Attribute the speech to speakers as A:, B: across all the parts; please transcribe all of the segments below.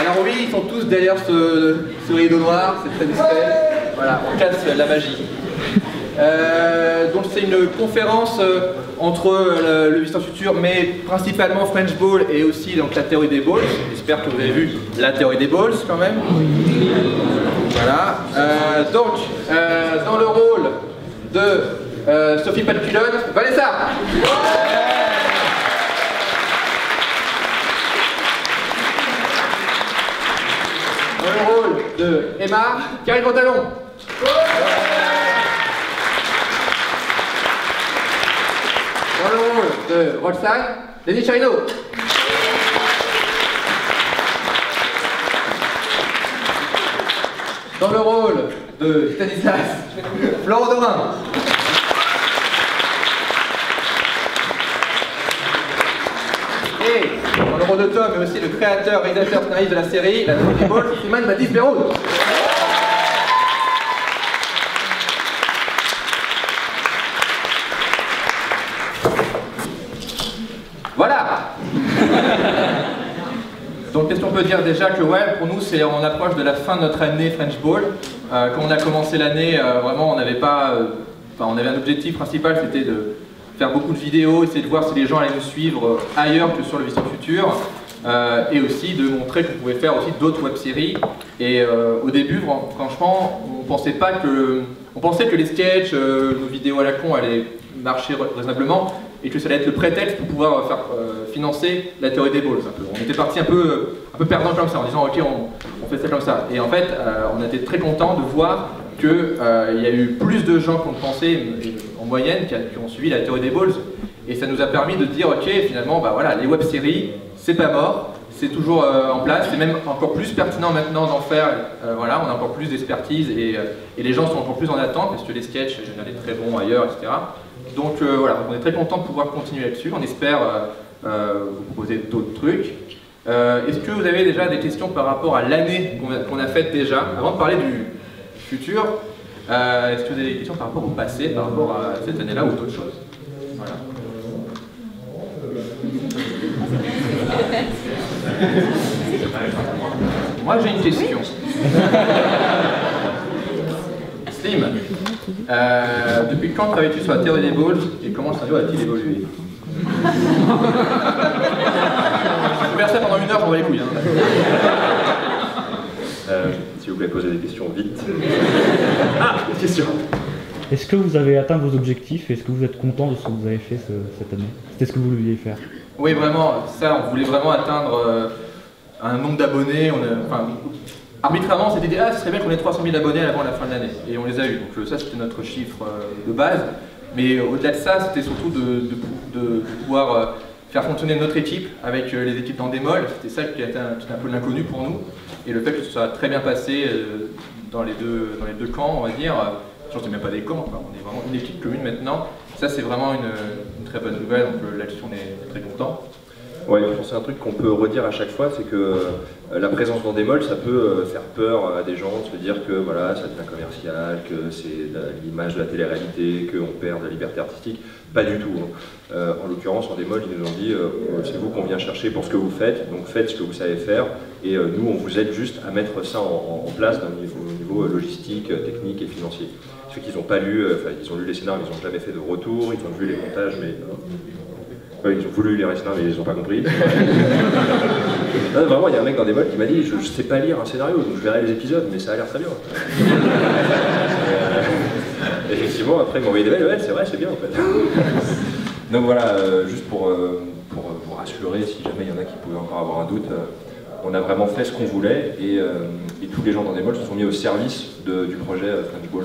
A: Alors oui, ils sont tous derrière ce, ce rideau noir, c'est très discret. Voilà, on casse la magie. Euh, donc c'est une conférence euh, entre euh, le Vista Futur, mais principalement French Ball et aussi donc, la théorie des balls. J'espère que vous avez vu la théorie des balls quand même. Voilà. Donc, dans le rôle de Sophie Palculotte, Vanessa Dans le rôle de Emma, Karine Pantalon. Dans le rôle de Roxane, Denis Charino. Dans le rôle de Stanislas, Florent Dorin. De Tom, mais aussi le créateur, réalisateur, scénariste de la série, la Tony Ball, Simon Baptiste Béraud. Voilà Donc qu'est-ce qu'on peut dire déjà que ouais, pour nous c'est on approche de la fin de notre année French Ball. Euh, quand on a commencé l'année, euh, vraiment on n'avait pas, euh, enfin on avait un objectif principal, c'était de faire beaucoup de vidéos, essayer de voir si les gens allaient nous suivre euh, ailleurs que sur le Vision Futur, euh, et aussi de montrer qu'on pouvait faire aussi d'autres web-séries. Et euh, au début, fran- franchement, on pensait pas que, on pensait que les sketchs, euh, nos vidéos à la con allaient marcher raisonnablement, et que ça allait être le prétexte pour pouvoir faire financer la théorie des balls. un. On était parti un peu, un peu perdant comme ça, en disant ok, on, fait ça comme ça. Et en fait, on était très content de voir qu'il y a eu plus de gens qu'on pensait en moyenne qui, ont suivi la théorie des balls. Et ça nous a permis de dire ok, finalement, bah voilà, les web-séries, c'est pas mort, c'est toujours euh, en place, c'est même encore plus pertinent maintenant d'en faire. Euh, voilà, on a encore plus d'expertise et, euh, et les gens sont encore plus en attente parce que les sketchs, des très bons ailleurs, etc. Donc voilà, on est très content de pouvoir continuer là-dessus. On espère vous proposer d'autres trucs. Est-ce que vous avez déjà des questions par rapport à l'année qu'on a faite déjà Avant de parler du futur, euh, est-ce que vous avez des questions par rapport au passé, par rapport à cette année-là ou d'autres choses Voilà. Moi j'ai une question. Slim, euh, depuis quand travailles-tu sur la théorie des balls et comment le a-t-il évolué Je peux faire ça pendant une heure, on va les couilles. hein.
B: Euh, S'il vous plaît, posez des questions vite. Ah, une question.
C: Est-ce que vous avez atteint vos objectifs et est-ce que vous êtes content de ce que vous avez fait ce- cette année? C'était ce que vous vouliez faire
A: Oui, vraiment, ça, on voulait vraiment atteindre euh, un nombre d'abonnés. Enfin, arbitrairement, on s'était dit, ah, ce serait bien qu'on ait 300 000 abonnés avant la fin de l'année. Et on les a eu. Donc, euh, ça, c'était notre chiffre euh, de base. Mais au-delà de ça, c'était surtout de, de pou- de- de pouvoir euh, faire fonctionner notre équipe avec euh, les équipes d'Andémol. C'était ça qui était un, un peu l'inconnu pour nous. Et le fait que ce soit très bien passé euh, dans, les deux, camps, on va dire. euh, Genre, c'est même pas des camps, on est vraiment une équipe commune maintenant. Ça, c'est vraiment une, très bonne nouvelle. Donc euh, là-dessus, on est très content.
B: Ouais, c'est un truc qu'on peut redire à chaque fois, c'est que euh, la présence dans des ça peut euh, faire peur à des gens de se dire que voilà, ça devient commercial, que c'est l'image de la télé-réalité, qu'on perd de la liberté artistique. Pas du tout. hein. Euh, en l'occurrence, en démol, ils nous ont dit c'est vous qu'on vient chercher pour ce que vous faites, donc faites ce que vous savez faire, et nous, on vous aide juste à mettre ça en, place au niveau logistique, technique et financier. Ceux qui n'ont pas lu, enfin, ils ont lu les scénarios, ils n'ont jamais fait de retour, ils ont vu les montages, mais Ils ont voulu les scénarios, mais ils n'ont pas compris. Vraiment, il y a un mec dans des qui m'a dit je, ne sais pas lire un scénario, donc je verrai les épisodes, mais ça a l'air très bien. Euh, effectivement, après, ils m'ont envoyé des mails, ouais, c'est vrai, c'est bien en fait. donc voilà, euh, juste pour, euh, pour vous rassurer, si jamais il y en a qui pouvaient encore avoir un doute, on a vraiment fait ce qu'on voulait et, tous les gens dans des se sont mis au service du projet French Ball,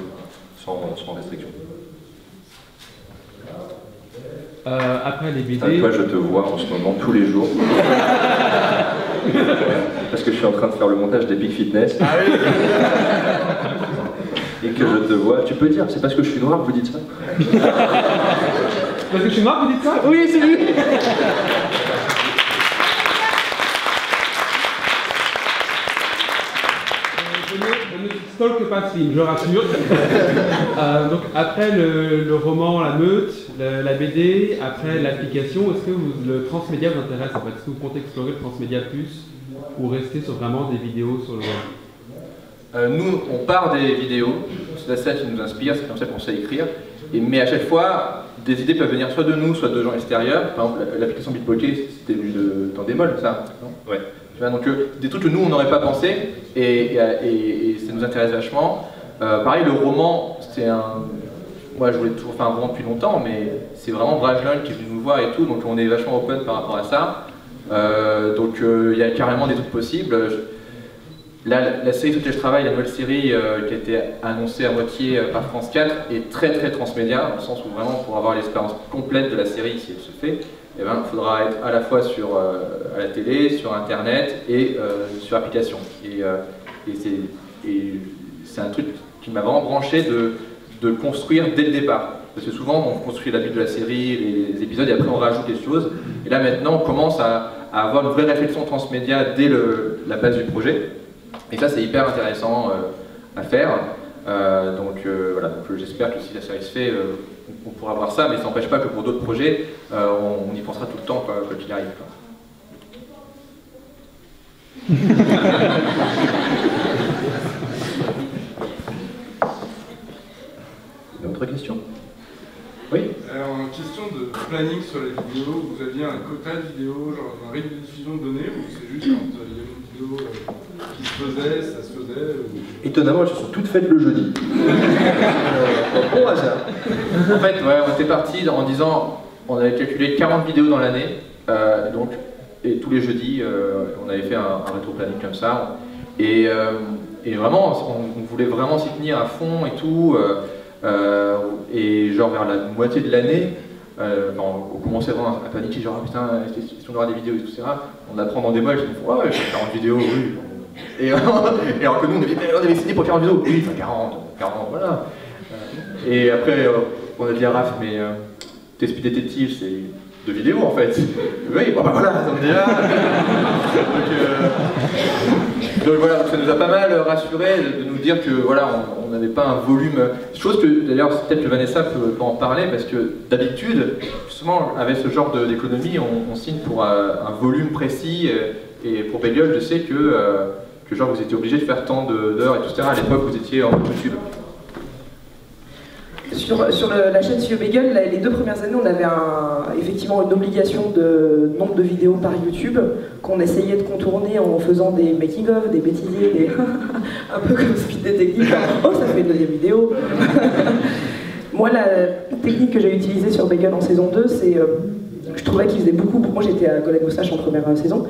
B: sans restriction.
D: Euh, après les BD,
B: toi, je te vois en ce moment tous les jours. Parce que je suis en train de faire le montage d'Epic Fitness. Et que je te vois. Tu peux dire, c'est parce que je suis noir que vous dites ça
D: parce que je suis noir, vous dites ça?
A: Oui, c'est lui
E: Je rassure. Euh, donc après le, le roman, la meute, la, la BD, après l'application, est-ce que vous- le transmédia vous intéresse en fait? Est-ce que vous comptez explorer le transmédia plus ou rester sur vraiment des vidéos sur le web?
A: Euh, nous, on part des vidéos, c'est ça qui nous inspire, c'est comme ça qu'on sait écrire. Et, mais à chaque fois, des idées peuvent venir soit de nous, soit de gens extérieurs. Par exemple, l'application Bitpoké, c'était venu de, dans des molles, ça non?
B: Ouais.
A: Vois, donc euh, des trucs que nous, on n'aurait pas pensé, et, ça nous intéresse vachement. Euh, pareil, le roman, c'est un... Moi, je voulais toujours faire un roman depuis longtemps, mais c'est vraiment Brajlon qui est venu nous voir et tout, donc on est vachement open par rapport à ça. Euh, donc il y a carrément des trucs possibles. La- série sur laquelle je travaille, la nouvelle série qui a été annoncée à moitié par France 4, est très très transmédia, dans le sens où vraiment pour avoir l'expérience complète de la série, si elle se fait, eh ben, il faudra être à la fois sur euh, à la télé, sur internet et euh, sur application. Et, euh, et c'est- un truc qui m'a vraiment branché de, de construire dès le départ. Parce que souvent on construit la vie de la série, les, épisodes, et après on rajoute des choses. Et là maintenant on commence à, avoir une vraie réflexion transmédia dès le- la base du projet. Et ça, c'est hyper intéressant à faire. Donc euh, voilà, j'espère que si la série se fait, on, on pourra voir ça, mais ça n'empêche pas que pour d'autres projets, euh, on, on y pensera tout le temps, quoi, qu'il arrive. quoi. Une autre question? Oui?
F: Alors, en question de planning sur les vidéos, vous aviez un quota de vidéos, genre un rythme de diffusion donné, ou c'est juste quand euh, il y avait une vidéo euh, qui se faisait, ça se
B: Étonnamment, elles se sont toutes faites le jeudi. Euh, hasard.
A: En fait, on était parti en disant, on avait calculé 40 vidéos dans l'année, euh, donc, et tous les jeudis, euh, on avait fait un, un rétro-planning comme ça. Et, euh, vraiment, on, voulait vraiment s'y tenir à fond et tout. euh, euh, et genre vers la moitié de l'année, euh, on commençait vraiment à paniquer, genre ah, putain, est-ce qu'on aura des vidéos, etc. On apprend dans des mois, je dis, ouais, je fais 40 vidéos, oui. Et, alors que nous, on avait, on signé pour 40 vidéos, oui, enfin 40, 40, voilà. Euh, Et après, euh, on a dit à Raph, mais euh, tes speed détectives, c'est deux vidéos en fait. Oui, bon bah voilà, déjà. donc, euh, donc voilà, ça nous a pas mal rassuré de, nous dire que voilà, on on n'avait pas un volume. Chose que d'ailleurs, peut-être que Vanessa peut, peut en parler parce que d'habitude, justement, avec ce genre d'économie, on, on signe pour un volume précis. Et pour Bagel, je sais que, que genre vous étiez obligé de faire tant d'heures, etc. À l'époque, vous étiez en YouTube.
G: Sur, la chaîne Studio Bagel, les deux premières années, on avait effectivement une obligation de nombre de vidéos par YouTube qu'on essayait de contourner en faisant des making-of, des bêtisiers, un peu comme Speed Detective. Oh, ça fait une deuxième vidéo. Moi, la technique que j'ai utilisée sur Bagel en saison 2, c'est. euh, je trouvais qu'il faisait beaucoup. Moi, j'étais à Golden Moustache en première saison.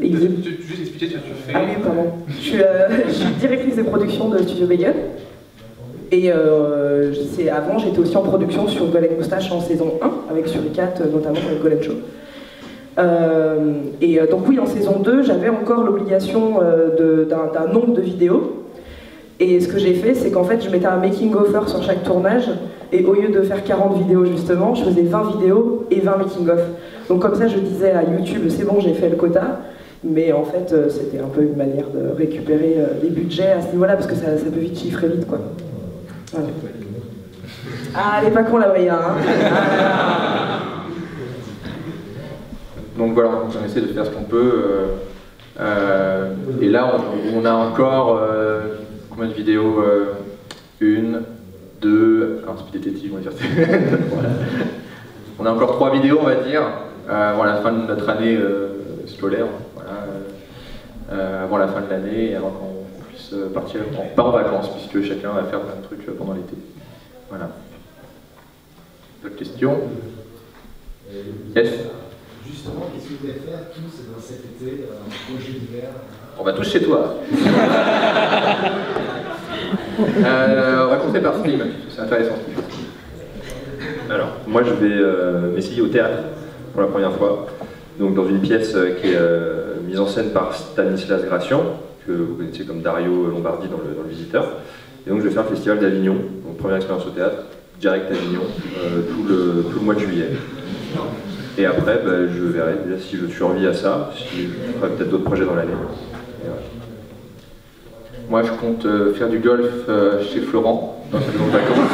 G: Et faisait
A: Tu peux juste expliquer ce que tu fais
G: ah oui, pardon. Je suis, euh, je suis directrice de production de Studio Bagel. Et euh, avant, j'étais aussi en production sur Golden Moustache en saison 1, avec Suricat, euh, notamment avec Golden Show. Euh, et donc oui, en saison 2, j'avais encore l'obligation euh, d'un nombre de vidéos. Et ce que j'ai fait, c'est qu'en fait, je mettais un making-offer sur chaque tournage. Et au lieu de faire 40 vidéos, justement, je faisais 20 vidéos et 20 making-of. Donc comme ça, je disais à YouTube, c'est bon, j'ai fait le quota. Mais en fait, euh, c'était un peu une manière de récupérer euh, les budgets à ce niveau-là, parce que ça, ça peut vite chiffrer vite, quoi. Ah, elle est pas con, la Bria, hein.
A: Donc voilà, on essaie de faire ce qu'on peut. euh, euh, et là, on, a encore euh, combien de vidéos euh, Une, deux, alors c'est détective, on va dire. On a encore trois vidéos, on va dire, euh, avant la fin de notre année euh, scolaire, euh, euh, avant la fin de l'année, avant qu'on puisse euh, partir, en- pas en vacances, puisque chacun va faire plein de trucs euh, pendant l'été. Voilà. D'autres questions? Yes?
H: Justement, qu'est-ce que vous allez faire tous dans cet été, euh, un projet d'hiver
A: On va tous chez toi. Euh, on va commencer par Slim, c'est intéressant.
B: Alors, moi je vais euh, m'essayer au théâtre pour la première fois. Donc dans une pièce euh, qui est euh, mise en scène par Stanislas Gratian, que vous connaissez comme Dario Lombardi dans le, dans le Visiteur. Et donc je vais faire le festival d'Avignon, donc première expérience au théâtre, direct à Avignon, euh, tout, le, tout le mois de juillet. Et après, ben, je verrai déjà si je survis à ça, si je ferai peut-être d'autres projets dans l'année.
A: Moi, je compte euh, faire du golf euh, chez Florent dans sa maison de vacances.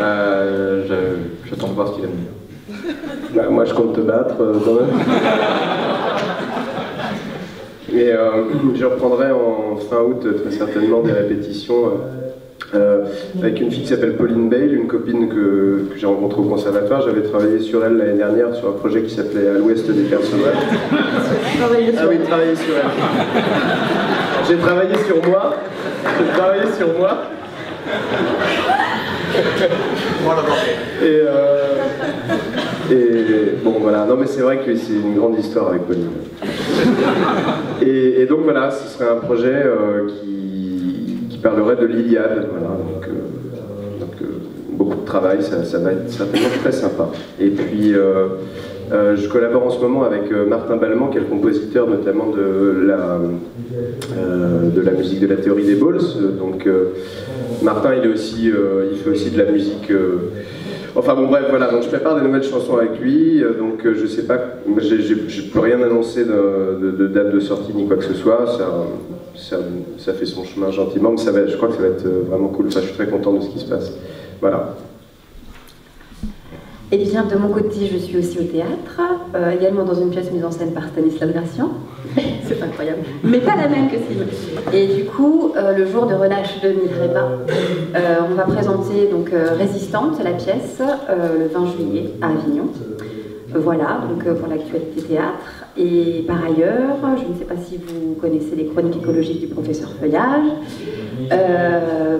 A: Euh, je- J'attends de voir ce qu'il va me dire.
I: Bah, moi, je compte te battre euh, quand même. Et euh, je reprendrai en fin août euh, très certainement des répétitions euh, avec une fille qui s'appelle Pauline Bale, une copine que, que j'ai rencontrée au conservatoire. J'avais travaillé sur elle l'année dernière sur un projet qui s'appelait À l'ouest des personnages. Ah
G: sur-
I: oui, travailler sur elle. J'ai travaillé sur moi. J'ai travaillé sur moi. Et, euh, et bon voilà, non mais c'est vrai que c'est une grande histoire avec Pauline. Et, et donc voilà, ce serait un projet euh, qui, qui parlerait de l'Iliade. Voilà, donc, euh, donc, euh, beaucoup de travail, ça, ça va être certainement très sympa. Et puis je collabore en ce moment avec Martin Ballement, qui est le compositeur notamment de la, de la musique de la théorie des balls. Donc Martin, il, est aussi, il fait aussi de la musique. Enfin bon bref voilà, donc je prépare des nouvelles chansons avec lui, euh, donc euh, je sais pas, j'ai plus rien annoncé de, date de sortie ni quoi que ce soit, ça, ça, ça fait son chemin gentiment, mais ça va, je crois que ça va être euh, vraiment cool, enfin je suis très content de ce qui se passe. Voilà.
J: Eh bien, de mon côté, je suis aussi au théâtre, euh, également dans une pièce mise en scène par Stanislas Gracian. C'est incroyable. Mais pas la même que Sylvie. Et du coup, euh, le jour de relâche de Milreba, euh, on va présenter donc euh, Résistante, la pièce, le 20 juillet à Avignon. Voilà, donc pour l'actualité théâtre. Et par ailleurs, je ne sais pas si vous connaissez les chroniques écologiques du professeur Feuillage.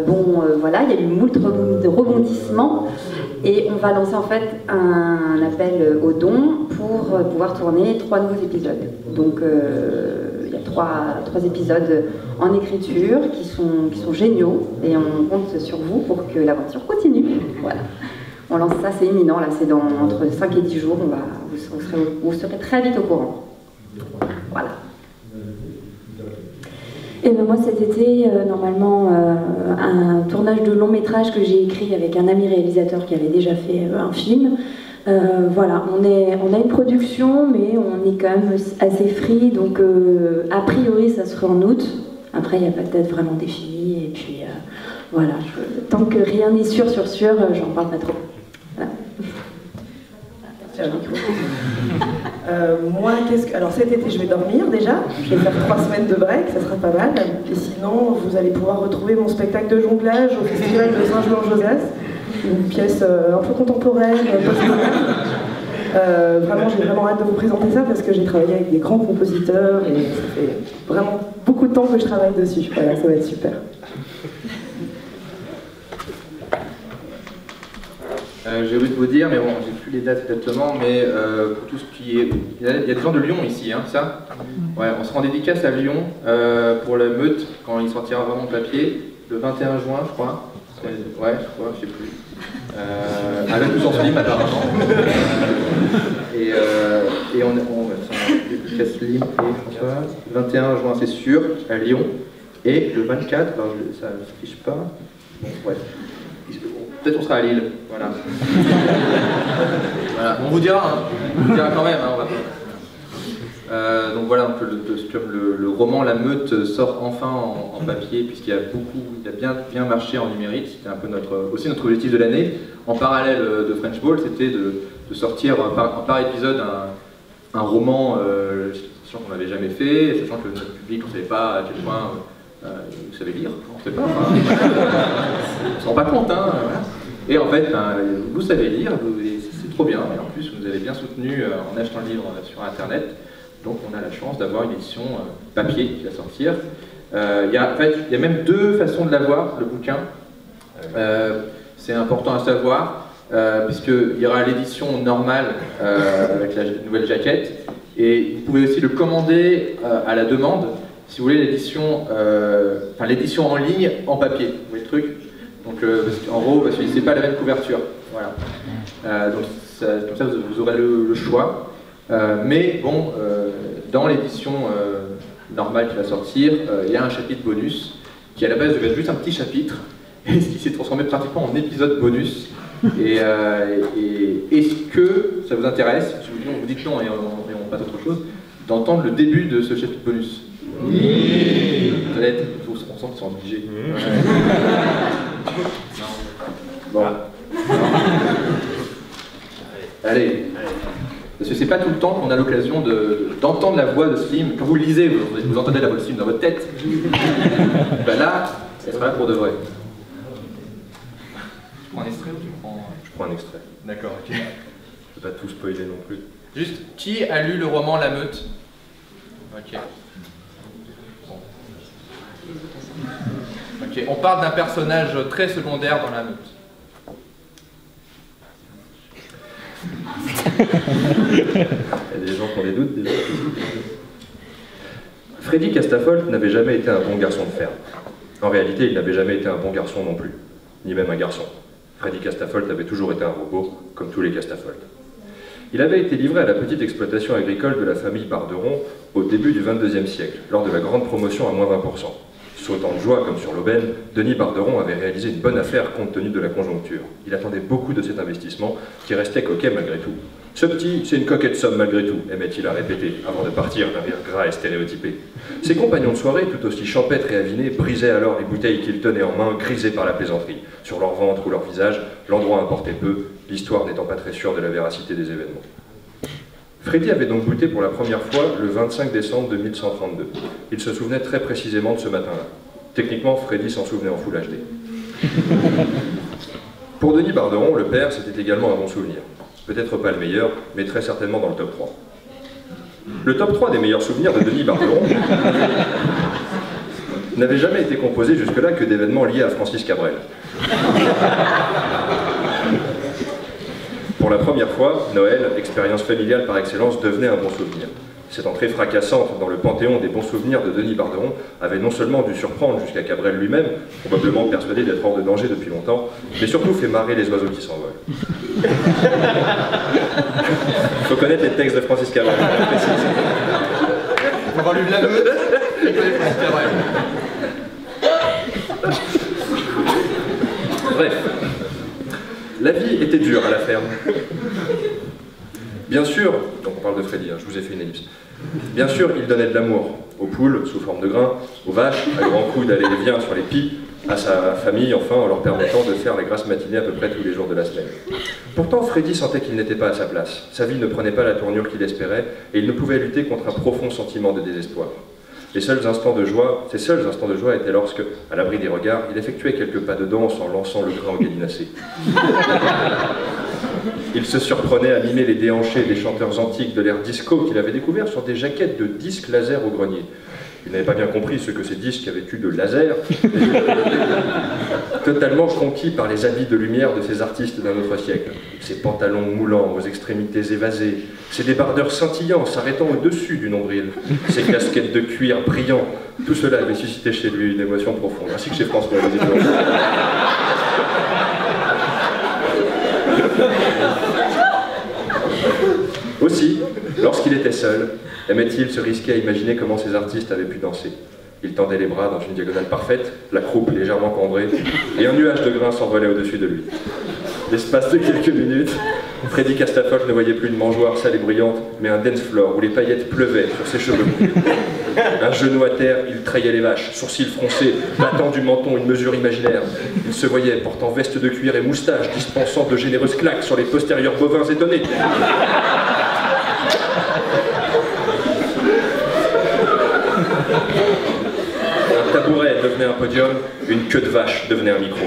J: Bon, voilà, il y a eu moult rebondissements. Et on va lancer en fait un appel aux dons pour euh, pouvoir tourner trois nouveaux épisodes. Donc euh, il y a trois, trois épisodes en écriture qui sont, qui sont géniaux et on compte sur vous pour que l'aventure continue. Voilà. On lance ça, c'est imminent, là c'est dans entre 5 et 10 jours, on va, vous, serez, vous serez très vite au courant. Voilà.
K: Et ben moi cet été, euh, normalement, euh, un tournage de long métrage que j'ai écrit avec un ami réalisateur qui avait déjà fait euh, un film. Voilà, on, est, on a une production, mais on est quand même assez free, donc a priori ça serait en août. Après, il n'y a pas de date vraiment définie, et puis voilà, je- tant que rien n'est sûr, sûr, sûr, j'en parle pas trop. Voilà.
G: Euh, moi, qu'est-ce que. Alors cet été, je vais dormir déjà. Je vais faire trois semaines de break, ça sera pas mal. Et sinon, vous allez pouvoir retrouver mon spectacle de jonglage au festival de Saint-Jean-Joseph. Une pièce euh, un peu contemporaine, euh, vraiment, j'ai vraiment hâte de vous présenter ça parce que j'ai travaillé avec des grands compositeurs et ça fait vraiment beaucoup de temps que je travaille dessus. Voilà, ça va être super.
A: Euh, J'ai oublié de vous dire, mais bon, j'ai les dates exactement, mais euh, pour tout ce qui est. Il y a des gens de Lyon ici, hein, ça? Ouais, on se rend dédicace à Lyon euh, pour la meute quand il sortira vraiment papier, le 21 juin, je crois. Ouais, je crois, je sais plus. Euh, avec nous en film, apparemment. Et, euh, et on, on Lim et François. 21 juin, c'est sûr, à Lyon. Et le 24, alors je- ça ne fiche pas. Bon, ouais. Peut-être on sera à Lille, voilà. voilà. On vous dira, hein. on vous dira quand même, hein, on va pas. Euh, donc voilà, le, le- comme le, le roman La Meute sort enfin en, en papier, puisqu'il y a beaucoup, il a bien, bien marché en numérique, c'était un peu notre, aussi notre objectif de l'année. En parallèle euh, de French Ball, c'était de, de sortir euh, par, par épisode un, un roman, euh, sachant qu'on n'avait jamais fait, sachant que notre public, on ne savait pas à quel point euh, vous savez lire, on ne sait pas. enfin, on se rend pas compte, hein. voilà. Et en fait, ben, vous savez lire, c'est trop bien, et en plus vous nous avez bien soutenu euh, en achetant le livre euh, sur internet. Donc on a la chance d'avoir une édition euh, papier qui va sortir. Euh, Il y a, en fait, y a même deux façons de l'avoir, le bouquin. Euh, c'est important à savoir, euh, puisqu'il y aura l'édition normale euh, avec la nouvelle jaquette, et vous pouvez aussi le commander euh, à la demande, si vous voulez l'édition euh, l'édition en ligne en papier. Vous voyez le truc Donc euh, qu'en gros, parce que c'est pas la même couverture. Voilà. Euh, donc ça- vous, aurez le, choix. Mais bon, dans l'édition normale qui va sortir, il y a un chapitre bonus qui à la base devait être juste un petit chapitre, et qui s'est transformé pratiquement en épisode bonus. Et, est-ce que ça vous intéresse? Si vous, vous dites non et on, et on passe à autre chose, d'entendre le début de ce chapitre bonus Oui allez être- on
B: qu'ils sont obligés.
I: Bon.
A: Allez. Parce que c'est pas tout le temps qu'on a l'occasion de- d'entendre la voix de Slim. Quand vous le lisez, vous, vous entendez la voix de Slim dans votre tête. ben là, elle sera là pour de vrai. Tu prends un extrait ou tu prends...
B: Je prends un extrait.
A: D'accord, ok.
B: Je vais pas tout spoiler non plus.
A: Juste, qui a lu le roman La Meute? Ok. Bon. Ok, on parle d'un personnage très secondaire dans La Meute.
B: Il y a des gens qui ont des doutes. Freddy Castafolt n'avait jamais été un bon garçon de ferme. En réalité, il n'avait jamais été un bon garçon non plus, ni même un garçon. Freddy Castafolt avait toujours été un robot, comme tous les Castafolt. Il avait été livré à la petite exploitation agricole de la famille Barderon au début du 22e siècle, lors de la grande promotion à moins 20%. Sautant de joie comme sur l'aubaine, Denis Barderon avait réalisé une bonne affaire compte tenu de la conjoncture. Il attendait beaucoup de cet investissement, qui restait coquet malgré tout. Ce petit, c'est une coquette somme malgré tout, aimait-il à répéter, avant de partir d'un rire gras et stéréotypé. Ses compagnons de soirée, tout aussi champêtres et avinés, brisaient alors les bouteilles qu'ils tenaient en main, grisées par la plaisanterie. Sur leur ventre ou leur visage, l'endroit importait peu, l'histoire n'étant pas très sûre de la véracité des événements. Freddy avait donc goûté pour la première fois le 25 décembre 2132. Il se souvenait très précisément de ce matin-là. Techniquement, Freddy s'en souvenait en Full HD. Pour Denis Barderon, le père, c'était également un bon souvenir. Peut-être pas le meilleur, mais très certainement dans le top 3. Le top 3 des meilleurs souvenirs de Denis Barderon n'avait jamais été composé jusque-là que d'événements liés à Francis Cabrel. Pour la première fois, Noël, expérience familiale par excellence, devenait un bon souvenir. Cette entrée fracassante dans le panthéon des bons souvenirs de Denis Barderon avait non seulement dû surprendre jusqu'à Cabrel lui-même, probablement persuadé d'être hors de danger depuis longtemps, mais surtout fait marrer les oiseaux qui s'envolent. Il faut connaître les textes de Francis Cabrel.
A: faut avoir lu La.
B: Bref, la vie était dure à la ferme. Bien sûr, donc on parle de Freddy, hein, je vous ai fait une ellipse. Bien sûr, il donnait de l'amour aux poules sous forme de grains, aux vaches à grands coups d'aller-et-vient sur les pies, à sa famille enfin en leur permettant de faire les grasses matinées à peu près tous les jours de la semaine. Pourtant, Freddy sentait qu'il n'était pas à sa place. Sa vie ne prenait pas la tournure qu'il espérait et il ne pouvait lutter contre un profond sentiment de désespoir. Les seuls instants de joie, ses seuls instants de joie étaient lorsque, à l'abri des regards, il effectuait quelques pas de danse en lançant le grain au gallinacé. Il se surprenait à mimer les déhanchés des chanteurs antiques de l'ère disco qu'il avait découvert sur des jaquettes de disques laser au grenier. Il n'avait pas bien compris ce que ces disques avaient eu de laser, totalement conquis par les habits de lumière de ces artistes d'un autre siècle. Ces pantalons moulants aux extrémités évasées, ces débardeurs scintillants s'arrêtant au-dessus du nombril, ces casquettes de cuir brillants, tout cela avait suscité chez lui une émotion profonde, ainsi que chez François. Aussi, lorsqu'il était seul, aimait-il se risquer à imaginer comment ces artistes avaient pu danser. Il tendait les bras dans une diagonale parfaite, la croupe légèrement cambrée, et un nuage de grains s'envolait au-dessus de lui. L'espace de quelques minutes, Freddy Castafolt ne voyait plus une mangeoire sale et brillante, mais un dance floor où les paillettes pleuvaient sur ses cheveux. Un genou à terre, il trayait les vaches, sourcils froncés, battant du menton une mesure imaginaire. Il se voyait portant veste de cuir et moustache, dispensant de généreuses claques sur les postérieurs bovins étonnés. Un tabouret devenait un podium, une queue de vache devenait un micro.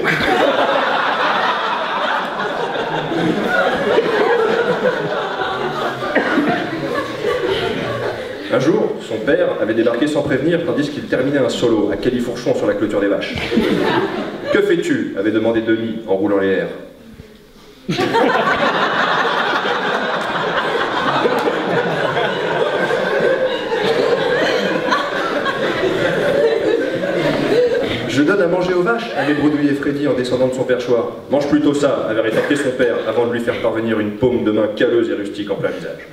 B: Un jour, son père avait débarqué sans prévenir tandis qu'il terminait un solo à Califourchon sur la clôture des vaches. Que fais-tu? avait demandé Denis en roulant les airs. Je donne à manger aux vaches, avait bredouillé Freddy en descendant de son perchoir. Plutôt ça, avait rétorqué son père avant de lui faire parvenir une paume de main calleuse et rustique en plein visage.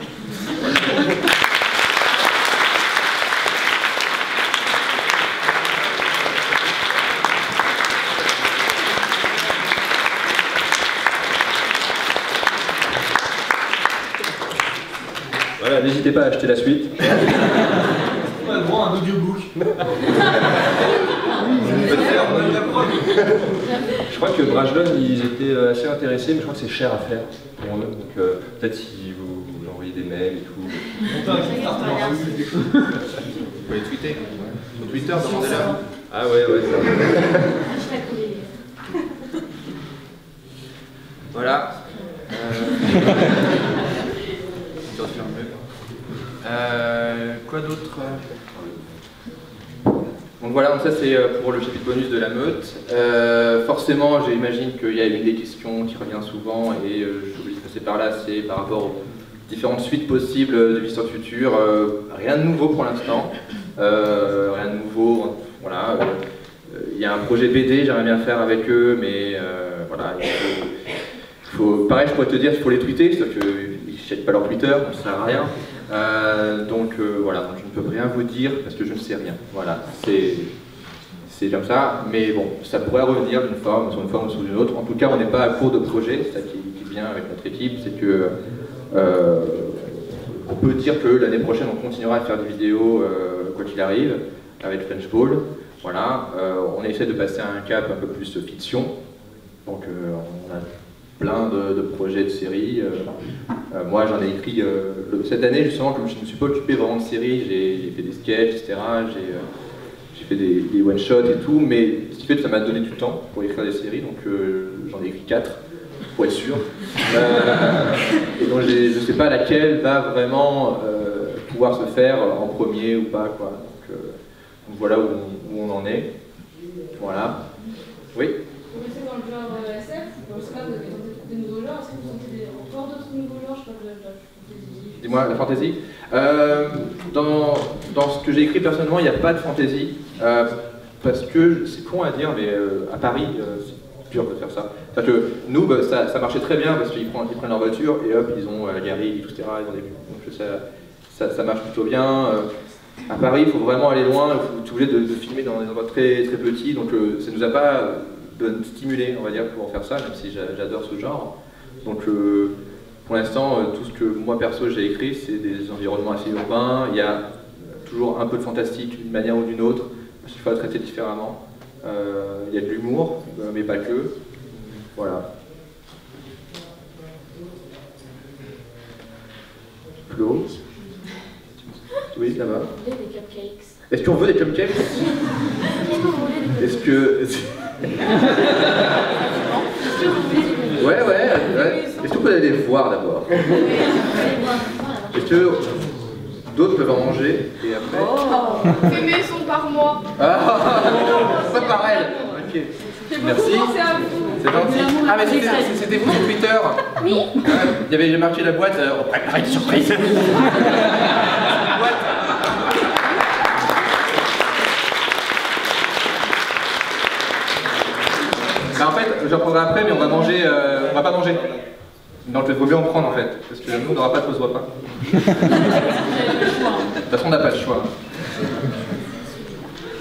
B: Voilà, n'hésitez pas à acheter la suite.
L: a le droit à un audiobook
B: Je crois que Brajlon, euh, assez intéressés, mais je crois que c'est cher à faire pour eux. Donc euh, peut-être si vous, vous envoyez des mails et tout.
A: Vous pouvez tweeter. Sur Twitter, demandez-leur.
B: Ah ouais, ouais, ça.
A: Voilà. Euh... Euh, quoi d'autre? Donc voilà, donc ça c'est euh, pour le chapitre bonus de la meute. Euh, forcément, j'imagine qu'il y a une des questions qui revient souvent et euh, je suis passer par là, c'est par rapport aux différentes suites possibles de l'histoire future. Rien de nouveau pour l'instant. Rien de nouveau, voilà. Il y a un projet BD, j'aimerais bien faire avec eux, mais voilà. il pareil, je pourrais te dire qu'il faut les tweeter, sauf qu'ils ne jettent pas leur Twitter, ça ne sert à rien. Euh, donc euh, voilà, je ne peux rien vous dire parce que je ne sais rien. Voilà, c'est comme ça, mais bon, ça pourrait revenir d'une forme, sur une forme ou sur une autre. En tout cas, on n'est pas à court de projet, c'est ça qui, qui bien avec notre équipe, c'est que euh, on peut dire que l'année prochaine, on continuera à faire des vidéos quoi qu'il arrive avec French Ball. Voilà, on essaie de passer à un cap un peu plus fiction. Donc on a plein de, projets de séries. Euh, euh, moi j'en ai écrit euh, le- cette année justement, comme je ne me suis pas occupé vraiment de séries, j'ai fait des sketchs, etc. J'ai fait des, one-shots et tout, mais ce qui fait que ça m'a donné du temps pour écrire des séries, donc j'en ai écrit 4 pour être sûr. Et donc je ne sais pas laquelle va vraiment pouvoir se faire en premier ou pas. Donc, voilà où, on- en est. Voilà. Oui?
M: Vous dans le genre SF, ou je est-ce la fantasy
A: Dis-moi, la fantaisie. Euh, dans, dans ce que j'ai écrit personnellement, il n'y a pas de fantaisie. euh, parce que, c'est con à dire, mais euh, à Paris, c'est dur de faire ça. Parce que nous, bah, ça, ça marchait très bien parce qu'ils prennent, ils prennent leur voiture et hop, ils ont la galerie, etc. Ils ont des, donc ça, ça, marche plutôt bien. À Paris, il faut vraiment aller loin, il faut- obligé de, de filmer dans des endroits très, très petits, donc ça ne nous a pas euh, stimulé, on va dire, pour faire ça, même si j'a- j'adore ce genre. Donc euh, pour l'instant, euh, tout ce que moi perso j'ai écrit, c'est des environnements assez urbains. Il y a toujours un peu de fantastique d'une manière ou d'une autre, qu'il faut la traiter différemment. Euh, il y a de l'humour, mais pas que. Voilà. Flo Oui, ça va. Est-ce qu'on veut des cupcakes? Est-ce que.
M: Que vous
A: Ouais, ouais, ouais. Est-ce qu'on peut aller les voir d'abord Est-ce que d'autres peuvent en manger et après.
M: Oh sont par mois
A: Ah Pas par elle Ok. Merci.
M: C'est à vous
A: C'est gentil. Ah, mais c'était- vous sur Twitter
M: Oui
A: Ouais, Il y avait j'ai marqué la boîte, euh, on prépare une surprise. Bah, en fait, j'en prendrai après, mais on va manger, euh, on va pas manger. Donc il vaut mieux en prendre en fait, parce que nous on n'aura pas de pause repas. De toute façon on n'a pas le choix.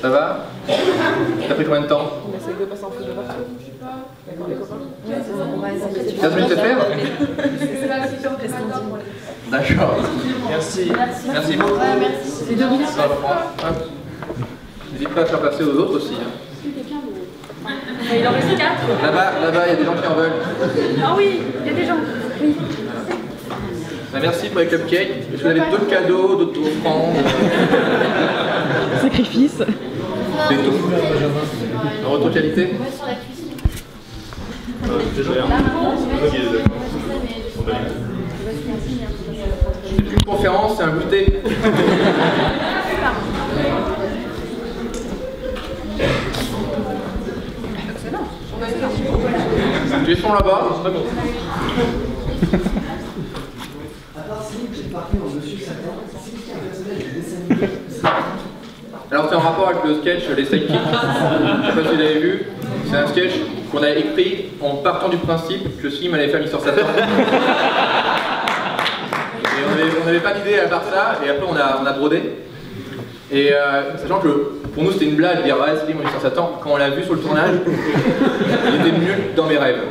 A: Ça va? T'as pris combien de temps?
G: On essaye de pas s'en foutre de partout. Je sais pas. D'accord, les copains
M: On va essayer.
A: 15 minutes à faire?
M: Pas pas
A: D'accord. Merci.
M: Merci.
A: Merci beaucoup.
M: Merci. C'est deux minutes.
A: N'hésite pas à faire passer aux autres aussi. hein.
M: Il en reste 4.
A: Là-bas, là-bas, il y a des gens qui en veulent.
M: Ah oui, il y a des gens. Oui.
A: Bah, merci pour les cupcakes. Est-ce que vous avez d'autres cadeaux, d'autres offrandes
N: Sacrifice.
A: C'est tout. En retour qualité
M: Sur la cuisine.
A: C'est plus une conférence, c'est un goûter. Tu sont là-bas
H: À part si j'ai parlé en dessus de Satan, si c'est.
A: Alors c'est en rapport avec le sketch Les Sidekicks. Je sais pas si vous l'avez vu. C'est un sketch qu'on a écrit en partant du principe que Sim allait faire l'histoire Satan. Et on avait- on n'avait pas d'idée à part ça, et après on a, on a brodé. Et euh, sachant que pour nous, c'était une blague, dire Ah, c'est Magicien Satan. Quand on l'a vu sur le tournage, il était nul dans mes rêves.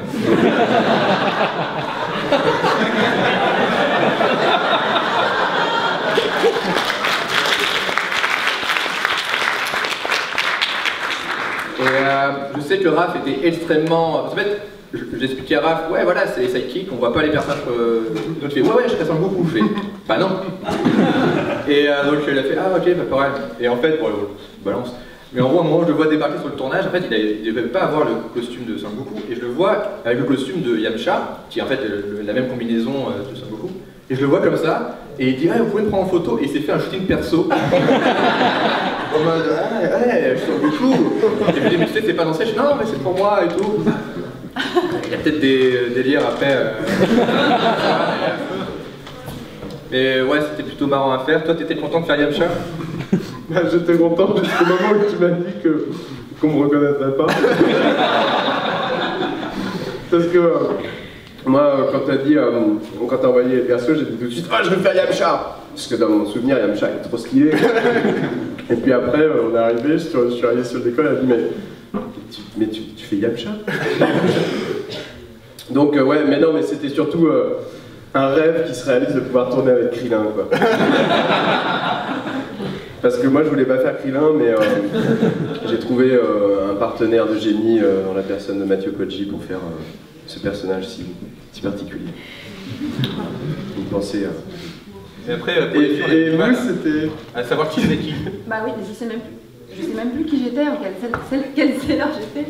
A: Euh, je sais que Raph était extrêmement. En fait, j'expliquais à Raph, ouais, voilà, c'est les sidekicks, on voit pas les personnages. Euh... Donc, il ouais, ouais, je ressemble beaucoup. Je fais, bah non et euh, donc il a fait, ah ok, pas pareil. Et en fait, bon, balance. Mais en gros, à un moment, je le vois débarquer sur le tournage. En fait, il ne devait pas avoir le costume de Sangoku. Et je le vois avec le costume de Yamcha, qui est en fait le- la même combinaison euh, de Sangoku. Et je le vois comme ça. Et il dit, ah, vous pouvez me prendre en photo. Et il s'est fait un shooting perso. en mode, ah, ouais, je suis Sangoku. Et je lui dis, mais tu sais, c'est pas dans ça. Je dis, non, mais c'est pour moi et tout. Il y a peut-être des délires après. euh. Mais ouais, c'était plutôt marrant à faire. Toi, t'étais content de faire Yamcha
I: Bah, J'étais content jusqu'au moment où tu m'as dit que qu'on me reconnaîtrait pas. Parce que euh, moi, euh, quand t'as dit, euh, quand t'as envoyé les persos, j'ai dit tout de suite, ah, je vais faire Yamcha Parce que dans mon souvenir, Yamcha est trop stylé. Et puis après, on est arrivé, je suis, arrivé sur le elle a dit, mais, tu, mais tu, fais Yamcha Donc, ouais, mais non, mais c'était surtout un rêve qui se réalise de pouvoir tourner avec Krillin, quoi. Parce que moi je voulais pas faire Krillin, mais euh, j'ai trouvé euh, un partenaire de génie euh, dans la personne de Mathieu Koji pour faire euh, ce personnage si, si particulier. Une pensée.
A: Et après,
I: Et, et vous, c'était.
A: à savoir qui c'est qui.
J: Bah oui, mais je sais même plus. Je sais même plus qui j'étais, en quelle, sailor j'étais.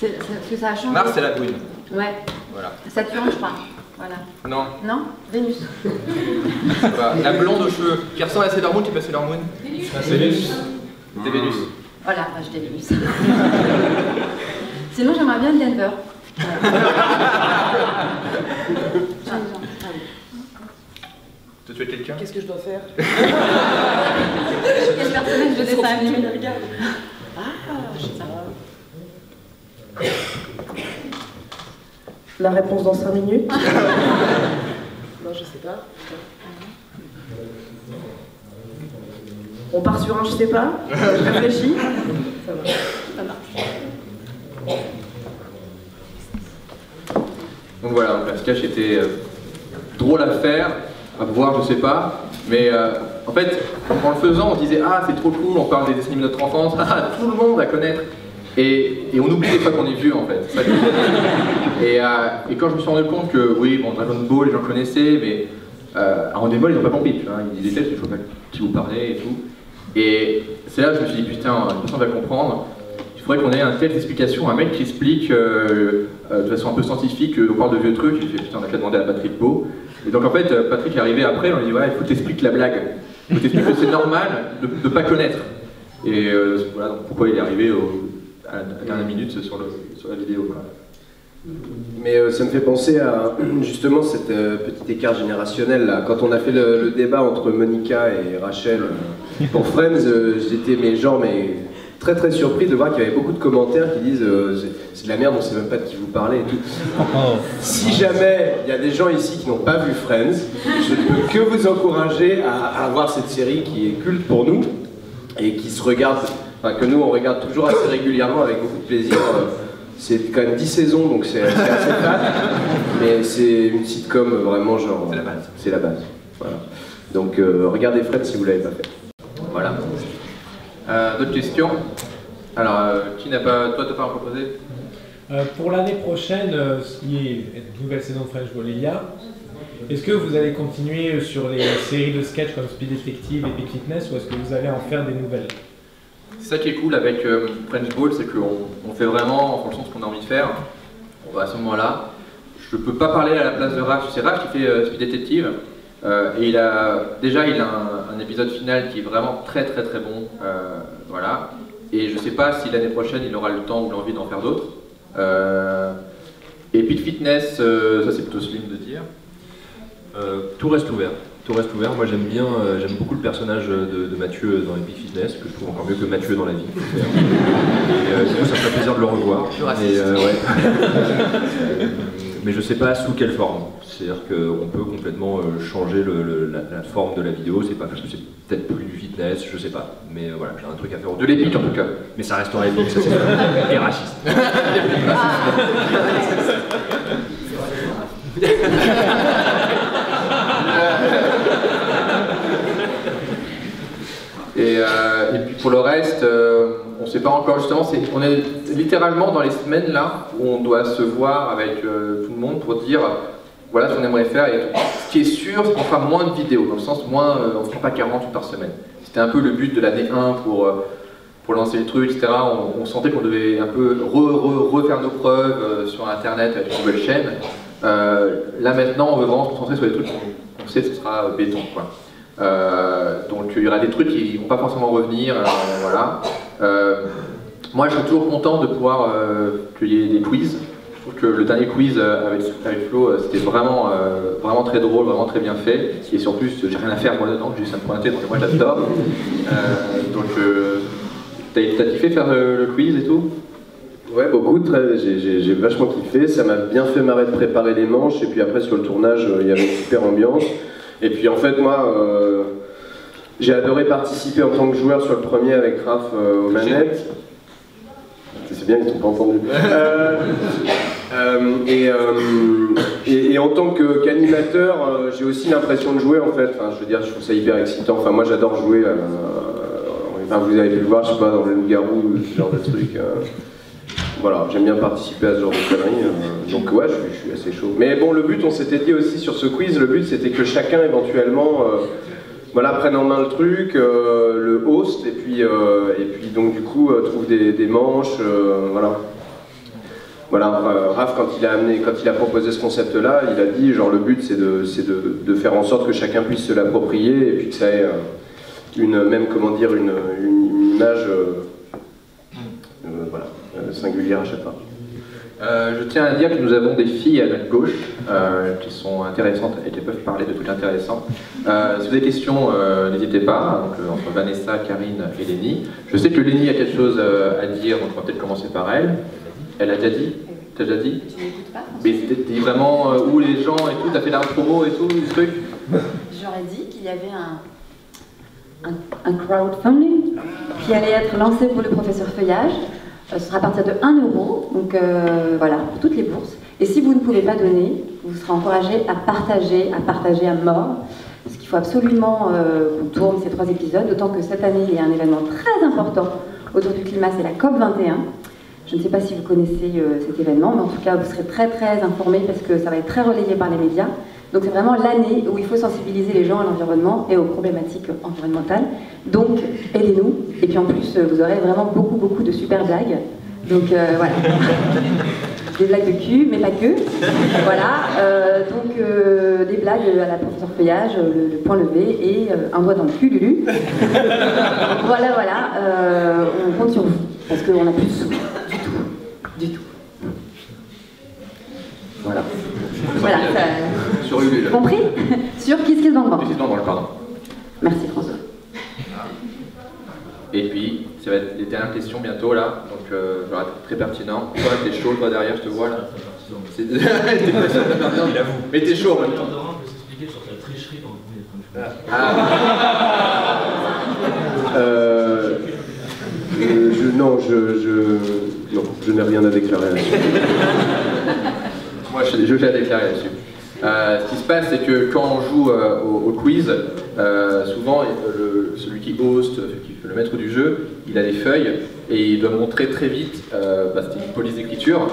J: C'est parce que ça a changé.
A: Mars, c'est la brune.
J: Ouais.
A: Voilà.
J: Saturne, je crois. Voilà.
A: Non,
J: Non? Vénus.
A: La blonde aux cheveux. Qui ressemble à Sailor Moon, qui est pas Sailor Moon C'est Vénus. C'est Vénus.
J: Voilà, bah, j'étais Vénus. Sinon, j'aimerais bien Denver. Voilà.
A: Tu tuer quelqu'un?
G: Qu'est-ce que je dois faire?
J: Quel personnage de dessin animé
G: Ah, je sais pas. La réponse dans 5 minutes Non, je sais pas. On part sur un je sais pas Je réfléchis Ça va. Ça marche.
A: Donc voilà, donc la sketch était euh, drôle à faire, à voir, je sais pas. Mais euh, en fait, en le faisant, on disait Ah, c'est trop cool, on parle des dessins de notre enfance, ah, tout le monde va connaître. Et, on oublie des fois qu'on est vieux en fait. Euh, et quand je me suis rendu compte que oui, bon, Dragon Ball, les gens connaissaient, mais euh, à Dragon Ball, ils n'ont pas compris. tu vois. Ils disaient peut-être, je sais pas qui vous parlez et tout. Et c'est là que je me suis dit Putain, personne va comprendre. Il faudrait qu'on ait un telle explication, un mec qui explique euh, euh, de façon un peu scientifique, euh, on parle de vieux trucs, il fait putain, on a qu'à demander à Patrick Beau. Et donc en fait, Patrick est arrivé après, on lui dit ouais, il faut t'expliquer la blague. Il faut t'expliquer que c'est normal de ne pas connaître. Et voilà donc pourquoi il est arrivé au- à la dernière minute sur, le, sur la vidéo. quoi.
I: Mais euh, ça me fait penser à justement cet euh, petit écart générationnel là. Quand on a fait le, le débat entre Monica et Rachel euh, pour Friends, euh, j'étais mais genre mais très très surpris de voir qu'il y avait beaucoup de commentaires qui disent euh, c'est- c'est de la merde, on sait même pas de qui vous parlez et tout. Si jamais il y a des gens ici qui n'ont pas vu Friends, je ne peux que vous encourager à, à voir cette série qui est culte pour nous et qui se regarde, enfin que nous on regarde toujours assez régulièrement avec beaucoup de plaisir. Euh, C'est quand même 10 saisons donc c'est assez fat, mais c'est une sitcom vraiment genre. C'est la base. C'est la base. Voilà. Donc euh, regardez Friends si vous l'avez pas fait.
A: Voilà. Euh, D'autres questions? Alors, euh, qui n'a pas. Toi, t'as pas
L: Euh, pour l'année prochaine, ce qui est une nouvelle saison de French Ball il y a, est-ce que vous allez continuer sur les séries de sketch comme Speed Detective et Big Fitness ou est-ce que vous allez en faire des nouvelles?
A: C'est ça qui est cool avec euh, French Ball, c'est qu'on on fait vraiment en fonction de ce qu'on a envie de faire. On va à ce moment-là. Je peux pas parler à la place de Raph, c'est Raph qui fait euh, Speed Detective. Euh, et il a déjà il a un, épisode final qui est vraiment très très très bon. euh, voilà. Et je sais pas si l'année prochaine il aura le temps ou l'envie d'en faire d'autres. Et puis de fitness, ça c'est plutôt slim de dire.
B: Tout reste ouvert. Tout reste ouvert. Moi j'aime bien, euh, j'aime beaucoup le personnage de, de Mathieu dans Epic Fitness, que je trouve encore mieux que Mathieu dans la vie. Et, euh, du coup, ça me fait plaisir de le revoir. Mais, euh, ouais. Mais je sais pas sous quelle forme. C'est-à-dire qu'on peut complètement euh, changer le- le- la, la forme de la vidéo. C'est pas parce que c'est peut-être plus du fitness, je sais pas. Mais voilà, j'ai un truc à faire.
A: De l'épique en tout cas.
B: Mais ça restera épique, ça c'est. Et raciste.
A: Et, euh, et puis pour le reste, euh, on ne sait pas encore justement, on est littéralement dans les semaines là où on doit se voir avec euh, tout le monde pour dire voilà ce qu'on aimerait faire. Et ce qui est sûr, c'est qu'on fera moins de vidéos, dans le sens moins, euh, on ne fera pas 40 par semaine. C'était un peu le but de l'année 1 pour, pour lancer les trucs, etc. On, sentait qu'on devait un peu re- re- refaire nos preuves sur internet avec une nouvelle chaîne. Là maintenant, on veut vraiment se concentrer sur les trucs qu'on on sait que ce sera béton. Quoi. Euh, donc il y aura des trucs qui vont pas forcément revenir, euh. Euh, moi, je suis toujours content de pouvoir qu'il y ait des quiz. Je trouve que le dernier quiz avec, avec Flo, c'était vraiment, très drôle, vraiment très bien fait. Et surtout, j'ai rien à faire moi dedans, j'ai juste à me pointer, donc moi j'adore. Donc, t'as kiffé faire le, quiz et tout?
I: Ouais, beaucoup, j'ai, vachement kiffé, ça m'a bien fait marrer de préparer les manches, et puis après sur le tournage, il y avait une super ambiance. Et puis en fait, moi, euh, j'ai adoré participer en tant que joueur sur le premier avec Raph euh, aux manettes. C'est bien, ils t'ont pas entendu. Euh, euh, et, et- et en tant qu'animateur, j'ai aussi l'impression de jouer en fait. Enfin, je veux dire, je trouve ça hyper excitant. Enfin, moi, j'adore jouer. enfin, vous avez pu le voir, je sais pas, dans le loup-garou, ce genre de truc. Voilà, j'aime bien participer à ce genre de conneries. euh, donc ouais, je, suis- assez chaud. Mais bon, le but, on s'était dit aussi sur ce quiz, le but c'était que chacun éventuellement euh, voilà, prenne en main le truc, euh, le host, et puis, et puis donc du coup trouve des, manches, voilà. Voilà, Raph, quand il a amené, quand il a proposé ce concept-là, il a dit, genre, le but, c'est de, faire en sorte que chacun puisse se l'approprier et puis que ça ait une, même, comment dire, une, une- image, voilà, singulière à chaque fois.
A: Euh, je tiens à dire que nous avons des filles à notre gauche euh, qui sont intéressantes et qui peuvent parler de trucs intéressants. Euh, si vous avez des questions, euh, n'hésitez pas. Donc, euh, entre Vanessa, Karine et Lénie. Je sais que Lénie a quelque chose euh, à dire, donc on va peut-être commencer par elle. Elle a déjà dit? T'as déjà dit?
J: Tu n'écoutes pas
A: Mais dis vraiment euh, où les gens et tout, t'as fait la promo et tout, des trucs
J: J'aurais dit qu'il y avait un, un, un crowdfunding qui allait être lancé pour le professeur Feuillage. Euh, ce sera à partir de 1 euro, donc euh, voilà, pour toutes les bourses. Et si vous ne pouvez pas donner, vous serez encouragé à partager, à partager à mort. Parce qu'il faut absolument euh, qu'on tourne ces trois épisodes, d'autant que cette année, il y a un événement très important autour du climat, c'est la COP21. Je ne sais pas si vous connaissez euh, cet événement, mais en tout cas, vous serez très très informés parce que ça va être très relayé par les médias. Donc c'est vraiment l'année où il faut sensibiliser les gens à l'environnement et aux problématiques environnementales. Donc aidez-nous. Et puis en plus, vous aurez vraiment beaucoup beaucoup de super blagues. Donc euh, voilà. Des blagues de cul, mais pas que. Voilà. euh, donc euh, des blagues à la professeur Feuillage, le, le point levé et un doigt dans le cul, Lulu. voilà, voilà. on compte sur vous parce qu'on n'a plus de sous. Du tout. Du tout. Voilà. Voilà. ça-
A: Sur Ulule.
J: Compris Sur Kiss Kiss Bang Bang.
A: Kiss Kiss Bang Bang, pardon.
J: Merci François.
A: Et puis, ça bientôt là, donc euh, très pertinent. Toi, t'es chaud, toi derrière, je te vois là. C'est- T'es pas sûr de pertinent, il avoue. Mais t'es chaud en même temps.
N: Doran peut s'expliquer sur sa tricherie dans le premier
A: Ah.
I: Euh, euh, je, non, je, je, non, je n'ai rien à déclarer là-dessus.
A: Moi, je suis déjà déclaré là-dessus. Euh, ce qui se passe, c'est que quand on joue euh, au, au quiz, euh, souvent euh, le- celui qui host, celui qui le maître du jeu, il a des feuilles et il doit montrer très vite, euh, bah, c'est une police d'écriture.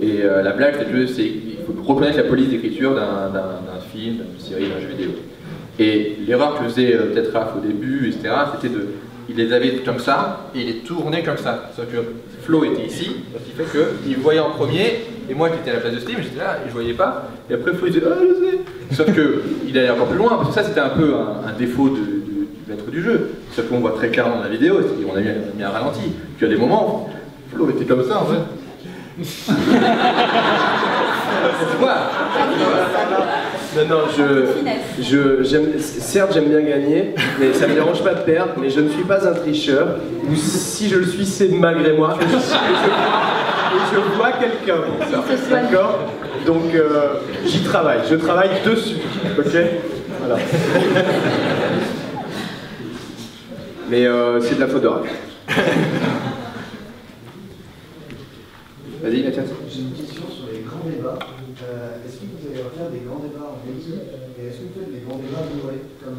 A: Et euh, la blague, c'est que c'est faut reconnaître la police d'écriture d'un film, d'une série, d'un jeu vidéo. Et l'erreur que faisait euh, peut-être Raph au début, etc., c'était de. Il les avait comme ça et il les tournait comme ça. Sauf que Flo était ici, ce qui fait qu'il voyait en premier, et moi qui étais à la place de Steam, j'étais là et je voyais pas. Et après Flo il disait Ah, je sais Sauf qu'il allait encore plus loin, parce que ça c'était un peu un, défaut de- maître du jeu. Sauf qu'on voit très clairement dans la vidéo, c'est qu'on a mis, on a mis un ralenti. Puis à des moments, Flo était comme ça en fait.
I: Non, non, je, je, j'aime, certes j'aime bien gagner, mais ça me dérange pas de perdre, mais je ne suis pas un tricheur, ou si je le suis, c'est malgré moi, et je, et je- et je vois quelqu'un pour ça, d'accord? Donc euh, j'y travaille, je travaille dessus, ok? Voilà. Mais euh, c'est de la faute de Raph.
A: Vas-y, Mathias.
H: J'ai une question sur les grands débats. Euh, est-ce que vous allez refaire des grands débats en ligne Et est-ce que vous faites des grands débats bourrés comme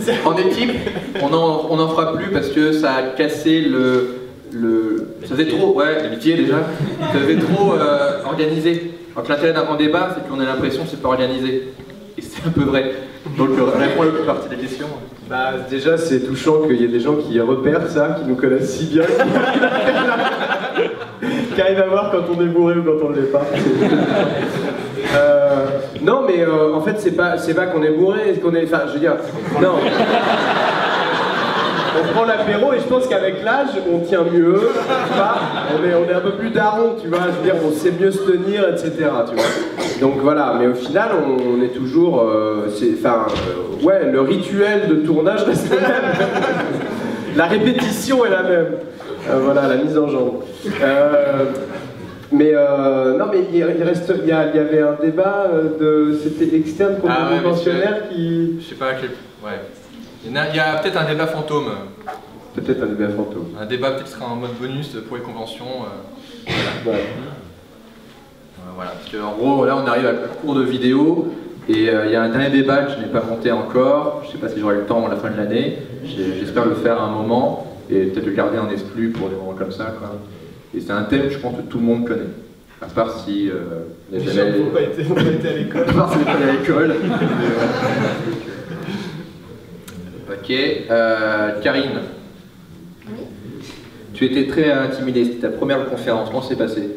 H: euh,
A: en équipe, on n'en on en fera plus parce que ça a cassé le. le ça faisait trop, ouais, l'amitié déjà, ça faisait trop euh, organisé. Alors que l'intérêt d'un grand débat, c'est qu'on a l'impression que c'est pas organisé. Et c'est un peu vrai. Donc, euh, réponds à l'autre partie de la question.
I: Bah, déjà, c'est touchant qu'il y ait des gens qui repèrent ça, qui nous connaissent si bien, qui arrivent à voir quand on est bourré ou quand on ne l'est pas. Euh, non, mais euh, en fait, c'est pas, c'est pas qu'on est bourré, qu'on est. Enfin, je veux dire, non. On prend l'apéro et je pense qu'avec l'âge, on tient mieux. On est, on est un peu plus daron, tu vois. Je veux dire, on sait mieux se tenir, etc. Tu vois. Donc voilà, mais au final, on, on est toujours. euh, Enfin, euh, ouais, le rituel de tournage reste le même. La répétition est la même. Euh, voilà, la mise en jambe. Mais euh, non, mais il, reste, il y, avait un débat de, c'était externe contre
A: Ah
I: pensionnaires qui.
A: Je sais pas, quel- ouais. Il y en a, peut-être un débat fantôme.
I: Peut-être un débat fantôme.
A: Un débat peut-être sera en mode bonus pour les conventions. euh, voilà.
I: Ouais.
A: Euh, voilà, parce qu'en gros, là, on arrive à cours de vidéo. Et euh, il y a un dernier débat que je n'ai pas monté encore. Je sais pas si j'aurai le temps à la fin de l'année. J'espère le faire à un moment. Et peut-être le garder en exclu pour des moments comme ça. Quoi. Et c'est un thème, je pense, que tout le monde connaît. À part si euh, on jamais-
I: gens n'ont pas été- n'ont pas été à l'école.
A: à part si on n'est pas allé à l'école. ok. Euh, Karine. Tu étais très intimidée. C'était ta première conférence. Comment c'est passé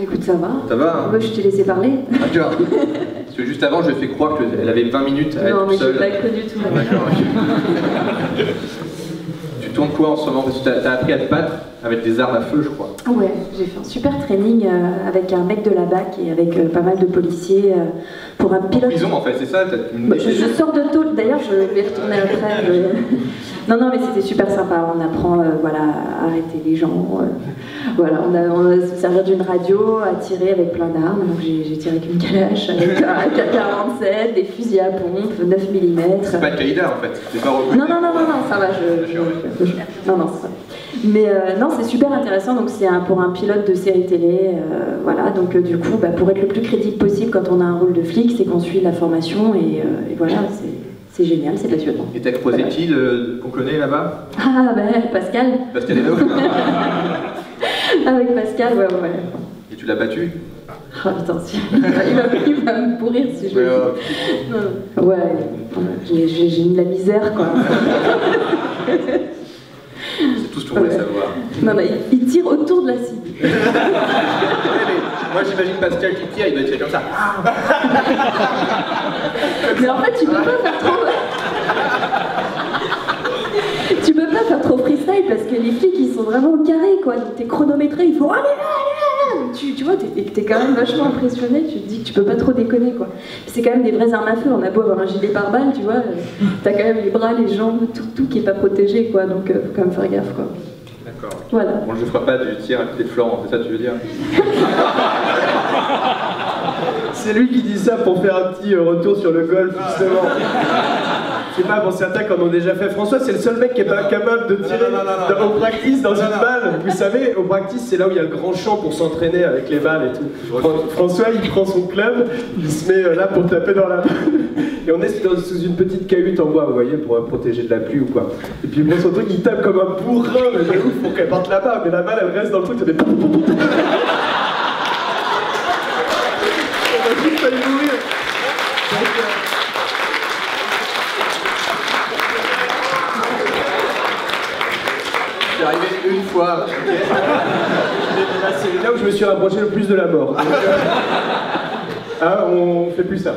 J: Écoute, ça va.
A: Ça va hein?
J: Moi, je t'ai laissé parler.
A: D'accord. Parce que juste avant, je lui ai fait croire qu'elle avait 20 minutes à
J: Non,
A: être
J: mais
A: toute
J: j'ai
A: seule.
J: pas cru du tout.
A: D'accord, tu tournes quoi en ce moment Parce que t'as as appris à te battre avec des armes à feu, je crois.
J: Ouais, j'ai fait un super training euh, avec un mec de la BAC et avec euh, pas mal de policiers euh, pour un pilote.
A: Prison, en fait, c'est ça une-
J: Bah, je, je sors de tôle, d'ailleurs je vais retourner après. Non, non, mais c'était super sympa. On apprend euh, voilà, à arrêter les gens. euh, voilà, on, a, on va se servir d'une radio, à tirer avec plein d'armes. Donc j'ai tiré avec une calache, avec un AK-47, des fusils à pompe, 9 mm.
A: C'est pas Al-Qaïda, en fait. C'est pas.
J: Non, non, non, non, non, ça va, je. je- je- non, non, ça va. Mais euh, non, c'est super intéressant. Donc, c'est pour un pilote de série télé. euh, voilà, donc euh, du coup, bah, pour être le plus crédible possible quand on a un rôle de flic, c'est qu'on suit la formation et, et voilà, c'est- génial, c'est passionnant.
A: Et t'as croisé qui le- qu'on connaît là-bas?
J: Ah, ben, Pascal.
A: Pascal Hello
J: Avec Pascal, ouais, ouais.
A: Et tu l'as battu?
J: Ah, putain, si- il, va, il va- il va me pourrir si je
A: Ouais, ouais.
J: j'ai- mis la misère, quoi.
A: C'est tout ce qu'on voulait
J: Ouais.
A: savoir.
J: Non, il, il tire autour de la cible.
A: Moi, j'imagine Pascal qui tire, il doit tirer comme ça.
J: Mais en fait, tu peux pas faire trop. tu peux pas faire trop freestyle parce que les flics ils sont vraiment au carré quoi. Donc t'es chronométré, il faut allez là, allez là. Tu, tu vois, t'es t'es quand même vachement impressionné. Tu te dis que tu peux pas trop déconner quoi. C'est quand même des vraies armes à feu. On a beau avoir un gilet pare-balles, tu vois, euh, t'as quand même les bras, les jambes, tout, tout qui est pas protégé quoi. Donc euh, faut quand même faire gaffe quoi.
A: D'accord.
J: Voilà.
A: Bon, je ne ferai pas du tir à côté de Florent, c'est ça que tu veux dire?
I: C'est lui qui dit ça pour faire un petit euh, retour sur le golf, justement. Je sais pas, bon, certains qui en ont déjà fait. François, c'est le seul mec qui est pas capable de tirer au practice dans une balle. Vous savez, au practice, c'est là où il y a le grand champ pour s'entraîner avec les balles et tout. Fran- François, il prend son club, il se met euh, là pour taper dans la balle. Et on est sous une petite cahute en bois, vous voyez, pour protéger de la pluie ou quoi. Et puis, bon, son truc, il tape comme un bourrin, mais ouf, pour qu'elle parte là-bas. Mais la balle, elle reste dans le truc, ça fait. On a tous failli mourir. Donc, euh,
A: C'est
I: c'est là où je me suis rapproché le plus de la mort. Donc, euh, hein, on fait plus ça.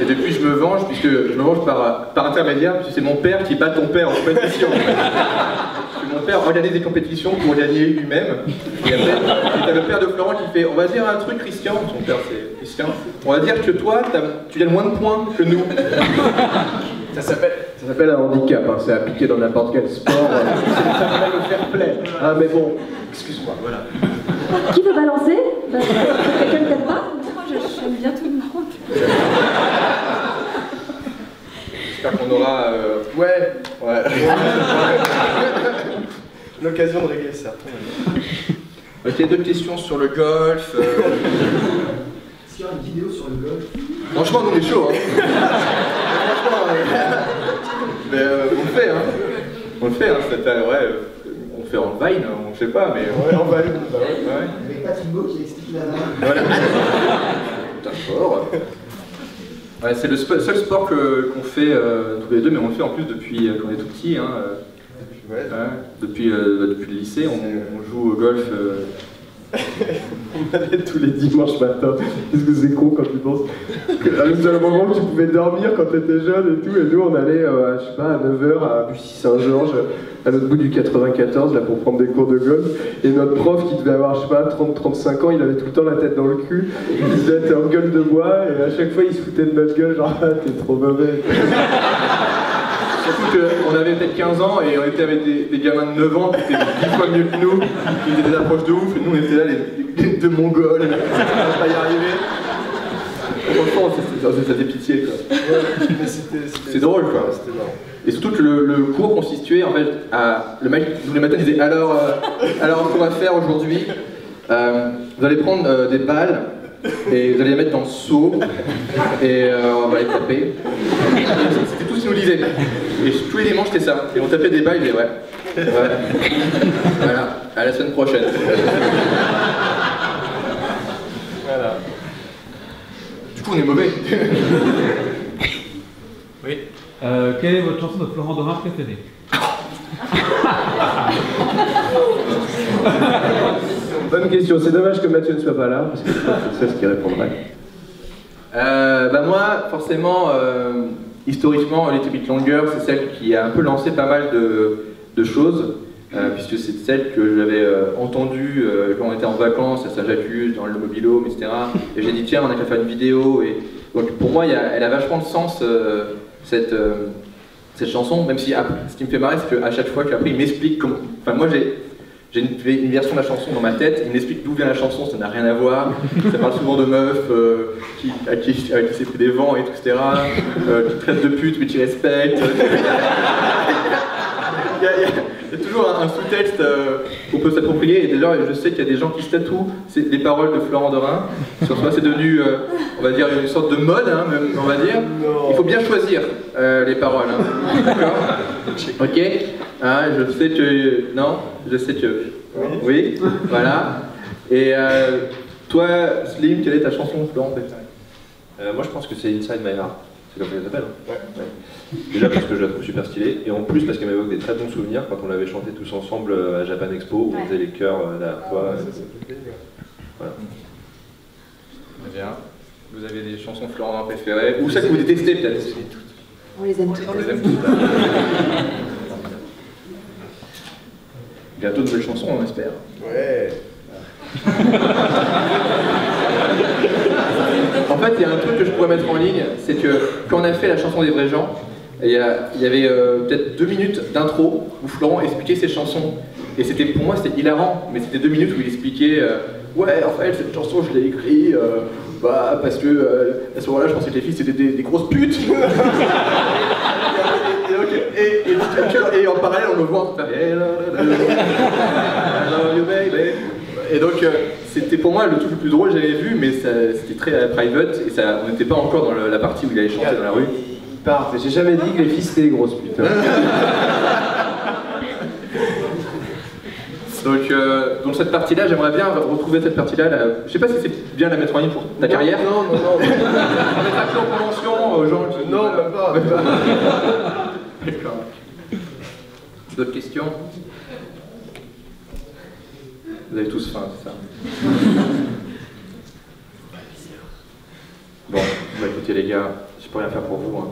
A: Et depuis, je me venge, puisque je me venge par, par intermédiaire, puisque c'est mon père qui bat ton père en compétition. Mon père organise des compétitions pour gagner lui-même. Et après, t'as le père de Florent qui fait On va dire un truc, Christian. Son père, c'est Christian. On va dire que toi, tu gagnes moins de points que nous.
I: Ça s'appelle, ça s'appelle un handicap, hein, c'est appliqué dans n'importe quel sport. euh, ça s'appelle le fair play. Ah, mais bon, excuse-moi.
A: Voilà.
J: Qui veut balancer? Bah, Quelqu'un ne t'aime pas?
O: Moi, je- j'aime bien tout le monde.
A: J'espère qu'on aura. euh,
I: Ouais,
A: Ouais.
I: l'occasion de régler ça.
A: Ok, d'autres questions sur le golf euh,
H: Est-ce qu'il y aura une vidéo sur le golf
A: Franchement, nous, on est chaud. Hein. Franchement, euh, Mais euh, on le fait, hein. On le fait, hein. c'est, euh, ouais, euh, on le fait en Vine, hein, on sait pas, mais ouais, en Vine. bah ouais, ouais.
H: Avec Patrick Beau qui explique la vanne.
A: Voilà. Putain, fort. Ouais, c'est le sp- seul sport que- qu'on fait euh, tous les deux, mais on le fait en plus depuis euh, qu'on est tout petit. Hein, euh, ouais, depuis, euh, depuis le lycée, on, on joue au golf.
I: On allait tous les dimanches matin. Qu'est-ce que c'est con quand tu penses que, un moment où tu pouvais dormir quand t'étais jeune et tout, et nous on allait, euh, à, je sais pas, à 9h à Bussy-Saint-Georges, à l'autre bout du 94, là pour prendre des cours de golf, et notre prof qui devait avoir, je sais pas, 30-35 ans, il avait tout le temps la tête dans le cul, il disait t'es en gueule de bois, et à chaque fois il se foutait de notre gueule, genre t'es trop mauvais.
A: Surtout qu'on avait peut-être 15 ans et on était avec des, des gamins de 9 ans qui étaient 10 fois mieux que nous, qui faisaient des approches de ouf, et nous on était là, les, les deux mongols, on va pas y arriver. Franchement, ça fait pitié quoi. C'est drôle quoi. Et surtout que le, le cours consistait en fait à. Le mec, tous les matins, disait alors, euh, alors qu'on va faire aujourd'hui, euh, vous allez prendre euh, des balles et vous allez les mettre dans le seau et euh, on va les taper. C'était tout ce qu'il nous disait. Et tous les dimanches c'était ça. Et on tapait des disait ouais. Ouais. Voilà, à la semaine prochaine. Voilà. Du coup on est mauvais. oui.
E: Euh, quelle est votre chanson de Florent Dorin préférée
I: Bonne question, c'est dommage que Mathieu ne soit pas là, parce que je c'est ce qu'il répondrait.
A: Euh, bah moi, forcément, euh, historiquement, Little Bit Longer, c'est celle qui a un peu lancé pas mal de, choses, euh, puisque c'est celle que j'avais entendue quand on était en vacances à Saint-Jacques, dans le Mobilo, etc. Et j'ai dit, tiens, on a qu'à faire une vidéo. Et... Donc pour moi, elle a vachement de sens, cette, cette chanson, même si ce qui me fait marrer, c'est qu'à chaque fois qu'après, il m'explique comment... Enfin, moi, j'ai... J'ai une, une version de la chanson dans ma tête, il m'explique d'où vient la chanson, ça n'a rien à voir. Ça parle souvent de meufs euh, qui, à qui, qui s'est pris des vents, et tout, etc. Euh, qui traitent de pute mais qui respectent. Il y, a, il y a- il y a toujours un, un sous-texte euh, qu'on peut s'approprier. Et déjà, je sais qu'il y a des gens qui se tatouent les paroles de Florent Dorin. Sur soi, c'est devenu, euh, on va dire, une sorte de mode, hein, même, on va dire. Il faut bien choisir euh, les paroles. hein. D'accord? Ok? Hein, Je sais que. Non? Je sais que. Oui, voilà. Et euh, toi, Slim, quelle est ta chanson, Florent préférée
B: Euh, moi je pense que c'est Inside My Heart. C'est comme ça qu'elle s'appelle. hein Ouais. Déjà parce que je la trouve super stylée, et en plus parce qu'elle m'évoque des très bons souvenirs quand on l'avait chanté tous ensemble euh, à Japan Expo, où on faisait les chœurs euh, la dernière fois. Voilà.
A: Très bien. Vous avez des chansons Florent préférées Ou celles que vous détestez peut-être
K: On les aime toutes.
A: On les aime toutes. hein. Bientôt de nouvelles chansons, on espère.
F: Ouais.
A: En fait, il y a un truc que je pourrais mettre en ligne, c'est que quand on a fait la chanson des vrais gens, il y, a- il y avait euh, peut-être deux minutes d'intro où Florent expliquait ses chansons. Et c'était pour moi c'était hilarant, mais c'était deux minutes où il expliquait euh, Ouais, en fait, cette chanson je l'ai écrite euh, bah, parce que euh, à ce moment-là je pensais que les filles c'était des, des grosses putes. et, et- et- et en parallèle on le voit. Et donc, euh, c'était pour moi le truc le plus drôle que j'avais vu, mais c'était très euh, private et ça, on n'était pas encore dans la partie où il allait chanter dans la rue.
I: Il part, j'ai jamais dit que les filles c'était des grosses putes. hein.
A: Donc, euh, donc cette partie-là, j'aimerais bien retrouver cette partie-là. là. Je sais pas si c'est bien la mettre en ligne pour ta carrière.
F: Non, non, non.
A: On mettra plus en convention aux gens qui...
F: Non, même pas.
A: Même pas. D'accord. D'autres questions Vous avez tous faim, c'est ça Bon, bah écoutez les gars, je peux rien faire pour vous. Hein.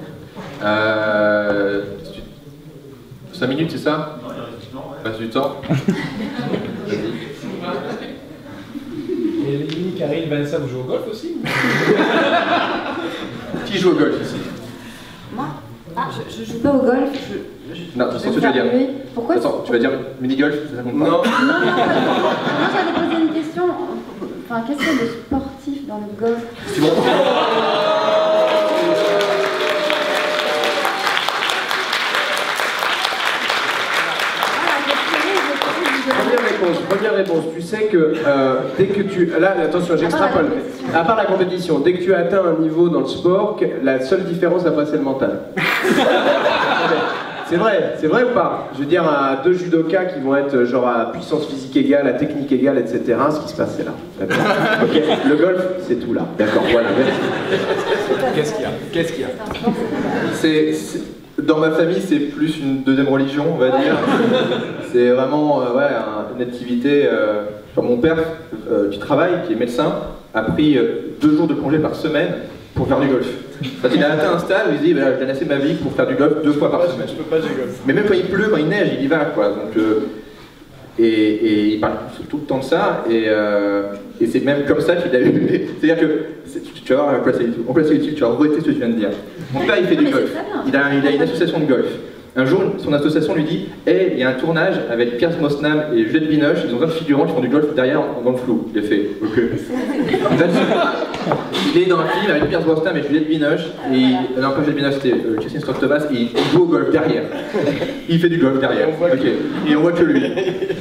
A: Euh, 5 minutes, c'est ça Reste du temps
L: Et Lily, Karine, Vanessa, vous jouez au golf aussi
A: Qui joue au golf ici?
K: Moi? Ah, je, je joue pas au golf. Je, je-
A: Non,
K: je
A: c'est ce que tu vas dire.
K: Pourquoi?
A: Attends, tu vas dire mini-golf ça compte pas
F: Non.
K: Non, Moi, j'avais posé une question. Enfin, qu'est-ce qu'il y a de sportif dans le golf?
A: C'est bon.
I: Première réponse. Tu sais que euh, dès que tu. Là, attention, j'extrapole. À part la compétition, dès que tu atteins un niveau dans le sport, que- la seule différence après, c'est le mental. C'est vrai, c'est vrai ou pas? Je veux dire, à deux judokas qui vont être genre à puissance physique égale, à technique égale, etc. Ce qui se passe, c'est là. D'accord? Ok, le golf, c'est tout là. D'accord, voilà, merci.
A: Qu'est-ce qu'il y a? Qu'est-ce qu'il y a? C'est- Dans ma famille, c'est plus une deuxième religion, on va dire. C'est vraiment euh, ouais, un- une activité. euh, enfin, mon père, euh, du travail, qui est médecin, a pris euh, deux jours de congé par semaine pour faire du golf. Parce qu'il a atteint un stade où il se dit je donne assez ma vie pour faire du golf deux fois par semaine.
F: Je peux pas jouer golf.
A: Mais même quand il pleut, quand il neige, il y va quoi. Donc, euh, et, et il parle tout le temps de ça, et, euh, et c'est même comme ça qu'il a eu. C'est-à-dire que tu, vas voir, en YouTube, en place YouTube, tu vas regretter ce que tu viens de dire. Mon père, il fait du golf. Il a, il a une association de golf. Un jour, son association lui dit Hé, il y a un tournage avec Pierce Brosnan et Juliette Binoche, ils ont de figurants qui font du golf derrière en- dans le flou. Il a fait Ok. Il est dans un film avec Pierce Brosnan et Juliette Binoche, et il- non, pas Juliette Binoche, c'était euh, Christine et il joue au golf derrière. Il fait du golf derrière. Ok. Et on voit que lui.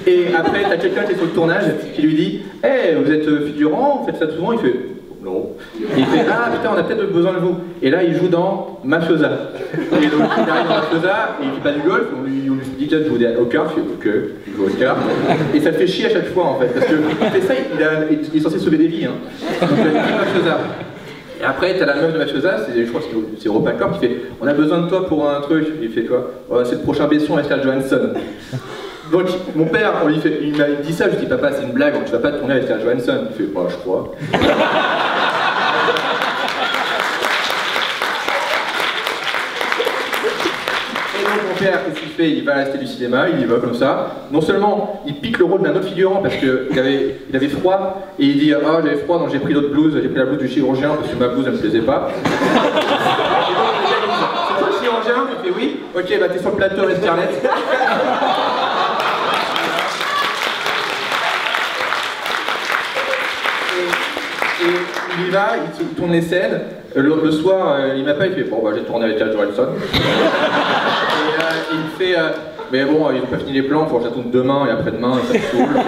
A: Et après, t'as quelqu'un qui est sur le tournage qui lui dit Hé, vous êtes euh, figurant, vous faites ça souvent Il fait Non. Et il fait Ah putain, on a peut-être besoin de vous. Et là, il joue dans Mafiosa. Et donc, il arrive dans Mafiosa, et il fait pas du golf, on lui, on lui Tiens, je joue au kart, il fait Ok, je joue au kart. Et ça fait chier à chaque fois en fait, parce que fait ça, il, a- il est censé sauver des vies. Hein. Et après, t'as la meuf de c'est, je crois que c'est- c'est Europacor qui fait On a besoin de toi pour un truc. Il fait quoi? Oh, C'est le prochain Besson Scarlett Johansson. Donc, mon père, on lui fait, il m'a dit ça, je dis Papa, c'est une blague, tu vas pas tourner avec Scarlett Johansson. Il fait Bah, je crois. Qu'est-ce qu'il fait? Il va à la Cité du cinéma, il y va comme ça. Non seulement il pique le rôle d'un autre figurant parce qu'il avait, il avait froid et il dit Ah j'avais froid donc j'ai pris d'autres blouses, j'ai pris la blouse du chirurgien parce que ma blouse elle me plaisait pas. Et donc, le chirurgien? Il fait oui. Ok bah t'es sur le plateau Scarlett. Et il y va, il tourne les scènes. Euh, Le, le soir, euh, il m'appelle, il fait Bon, bah, j'ai tourné avec Jack Johansson. et euh, il me fait euh, Mais bon, ils n'ont pas fini les plans, il faut que je la tourne demain et après-demain, et ça me saoule.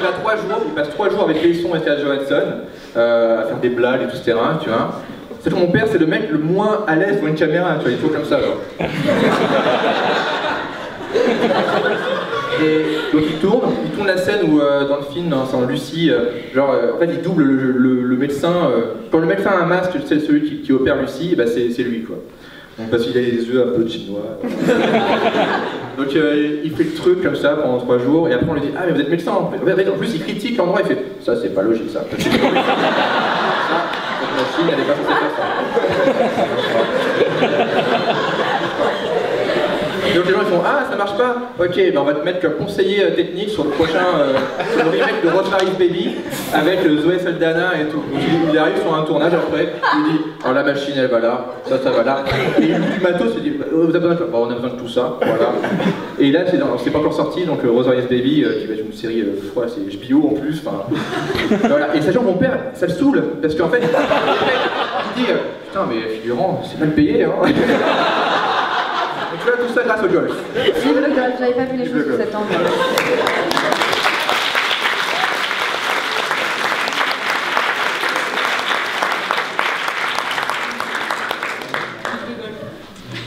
A: il, a trois jours, il passe trois jours avec Besson et Jack Johansson à faire des blagues et tout ce terrain, tu vois. C'est que mon père, c'est le mec le moins à l'aise devant une caméra, tu vois, il faut comme ça, alors. Et donc il tourne, il tourne la scène où euh, dans le film, c'est en Lucie, euh, genre euh, en fait il double le, le- le médecin. quand le médecin a un masque, c'est celui qui, qui opère Lucie, et bah, c'est, lui quoi. Parce qu'il a les yeux un peu chinois. Donc il fait le truc comme ça pendant trois jours et après on lui dit Ah mais vous êtes médecin en plus. En plus il critique l'endroit, il fait Ça c'est pas logique ça. ça, machine elle est pas censée faire ça. Et donc les gens ils font Ah ça marche pas Ok ben on va te mettre comme conseiller euh, technique sur le prochain euh, remake de Rosemary's Baby avec euh, Zoé Saldana et tout. Il, arrive sur un tournage après, il dit Oh la machine elle va là, ça ça va là. Et il du matos, il dit Oh, vous avez besoin de Bon, on a besoin de tout ça, voilà. Et là c'est, pas encore sorti, donc Rosemary's Baby, qui va être une série, je c'est HBO en plus, voilà. Et sachant mon père, ça le saoule, parce qu'en fait, il dit Putain mais figurant, c'est mal payé hein. Tu vois tout ça grâce au golf.
J: Vive le golf, j'avais pas vu les choses sous cet angle.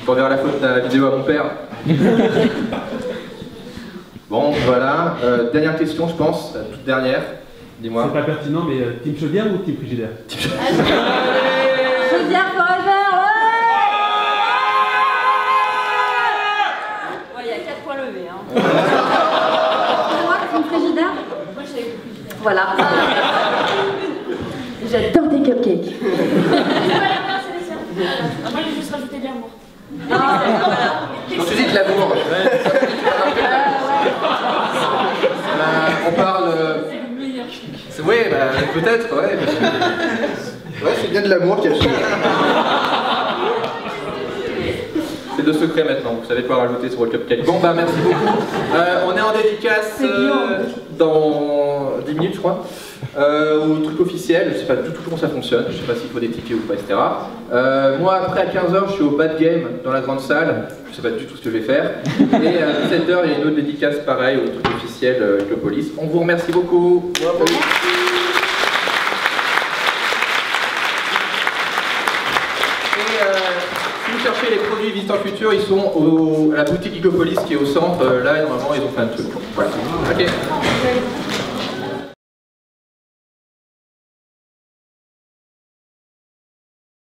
A: Je reverrai la faute de la vidéo à mon père. bon, voilà. Euh, dernière question, je pense. La toute dernière. Dis-moi.
E: C'est pas pertinent, mais euh, Team Chaudière ou Team Frigidaire?
J: Voilà. J'adore tes cupcakes.
M: Moi, j'ai juste rajouté de l'amour.
A: Je me suis dit de l'amour. Euh, on parle. euh,
M: C'est le meilleur truc.
A: Oui, bah, peut-être, ouais. Ouais, c'est bien de l'amour qu'il y a dessus. C'est de secret maintenant, vous savez quoi rajouter sur le cupcake. Bon, bah merci beaucoup. Euh, on est en dédicace euh, dans 10 minutes, je crois. Euh, au truc officiel, je sais pas du tout comment ça fonctionne, je sais pas s'il faut des tickets ou pas, etc. Euh, moi, après à 15h, je suis au Bad Game dans la grande salle, je sais pas du tout ce que je vais faire. Et à 17h, il y a une autre dédicace pareil au truc officiel euh, avec le police. On vous remercie beaucoup. Salut. Et euh, si vous cherchez les produits Visiteurs Futur, ils sont au- à la boutique Gigopolis qui est au centre. Euh, Là, normalement, ils ont plein de trucs. Voilà. Ok.